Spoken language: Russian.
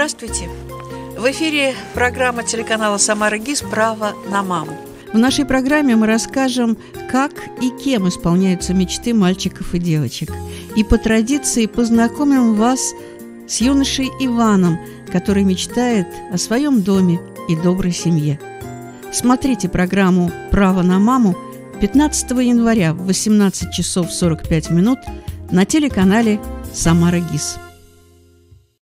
Здравствуйте! В эфире программа телеканала «Самара ГИС. Право на маму». В нашей программе мы расскажем, как и кем исполняются мечты мальчиков и девочек. И по традиции познакомим вас с юношей Иваном, который мечтает о своем доме и доброй семье. Смотрите программу «Право на маму» 15 января в 18 часов 45 минут на телеканале «Самара ГИС».